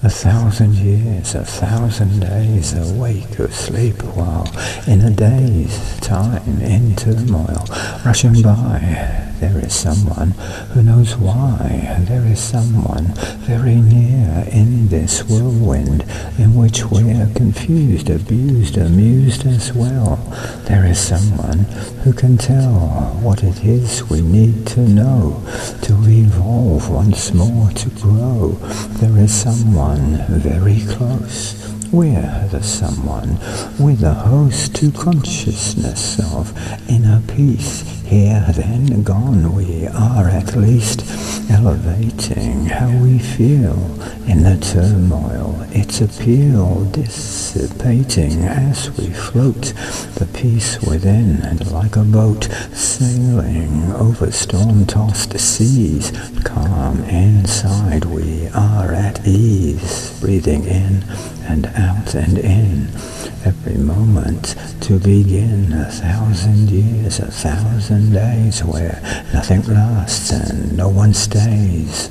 A thousand years, a thousand days, awake or sleep while, in a day's time, in turmoil, rushing by. There is someone who knows why. There is someone very near in this whirlwind in which we're confused, abused, amused as well. There someone who can tell what it is we need to know to evolve once more, to grow. There is someone very close. We're the someone with a host to consciousness of inner peace here then gone we are at least elevating how we feel in the turmoil, its appeal dissipating as we float, the peace within and like a boat sailing over storm-tossed seas, calm inside we are at ease, breathing in and out and in every moment to begin a thousand years, a thousand days where nothing lasts and no one stays.